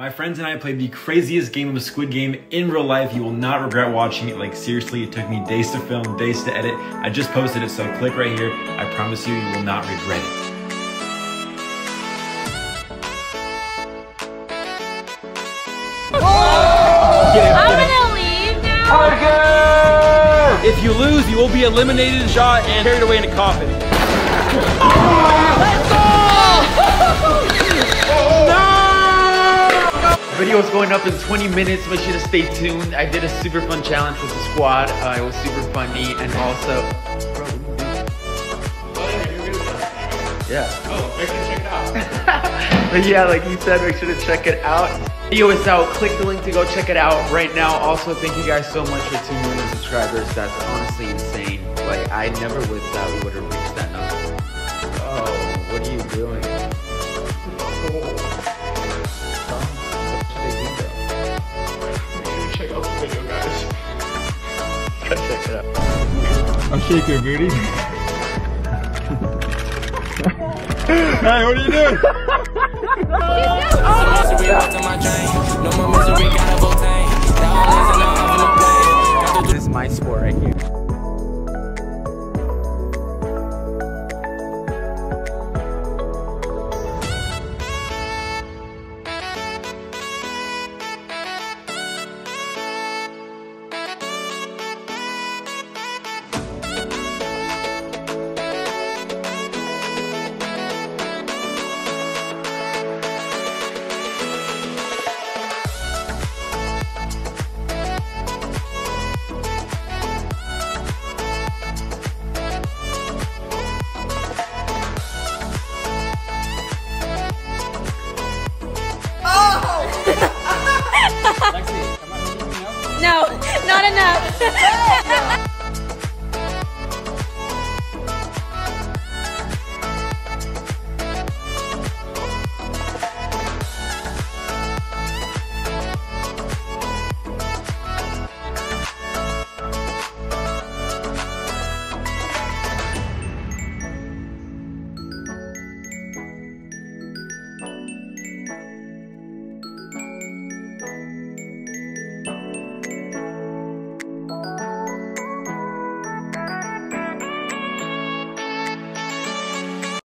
My friends and I played the craziest game of a Squid Game in real life. You will not regret watching it. Like seriously, it took me days to film, days to edit. I just posted it, so click right here. I promise you, you will not regret it. I'm gonna leave now. If you lose, you will be eliminated, shot, and carried away in a coffin. Video is going up in 20 minutes. Make sure to stay tuned. I did a super fun challenge with the squad. Uh, it was super funny, and also? Yeah. Oh, make sure to check it out. but yeah, like you said, make sure to check it out. Video is out. Click the link to go check it out right now. Also, thank you guys so much for 2 million subscribers. That's honestly insane. Like, I never would thought we would have reached that number. Oh, what are you doing? It out. I'll shake your booty. hey, what are you doing? No, not enough.